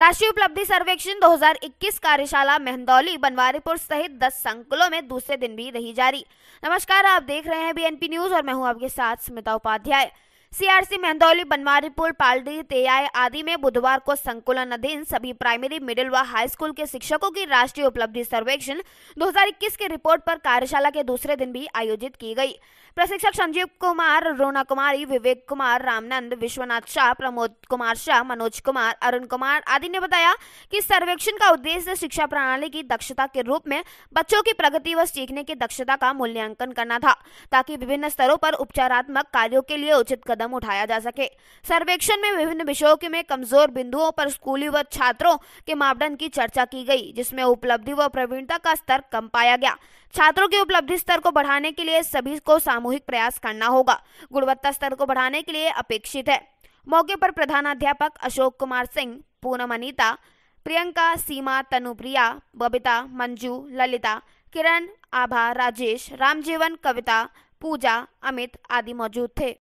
राष्ट्रीय उपलब्धि सर्वेक्षण 2021 कार्यशाला मेहंदौली बनवारीपुर सहित 10 संकुलों में दूसरे दिन भी रही जारी। नमस्कार, आप देख रहे हैं बीएनपी न्यूज़ और मैं हूँ आपके साथ स्मिता उपाध्याय सीआरसी मेहंदौली बनवारीपुर पालडी तेयाय आदि में बुधवार को संकुलन अधीन सभी प्राइमरी, मिडिल व हाई स्कूल के शिक्षकों की राष्ट्रीय उपलब्धि सर्वेक्षण 2021 के रिपोर्ट पर कार्यशाला के दूसरे दिन भी आयोजित की गई। प्रशिक्षक संजीव कुमार, रोना कुमारी, विवेक कुमार, रामनंद, विश्वनाथ शाह, प्रमोद कुमार शाह, मनोज कुमार, अरुण कुमार आदि ने बताया कि सर्वेक्षण का उद्देश्य शिक्षा प्रणाली की दक्षता के रूप में बच्चों की प्रगति व सीखने की दक्षता का मूल्यांकन करना था, ताकि विभिन्न स्तरों पर उपचारात्मक कार्यों के लिए उचित कदम उठाया जा सके। सर्वेक्षण में विभिन्न विषयों के में कमज़ोर बिंदुओं पर स्कूली व छात्रों के मापदंड की चर्चा की गई, जिसमें उपलब्धि व प्रवीणता का स्तर कम पाया गया। छात्रों के उपलब्धि स्तर को बढ़ाने के लिए सभी को सामूहिक प्रयास करना होगा। गुणवत्ता स्तर को बढ़ाने के लिए अपेक्षित है। मौके पर प्रधानाध्यापक अशोक कुमार सिंह, पूनम अनिता, प्रियंका, सीमा, तनुप्रिया, बबिता, मंजू, ललिता, किरण, आभा, राजेश, रामजीवन, कविता, पूजा, अमित आदि मौजूद थे।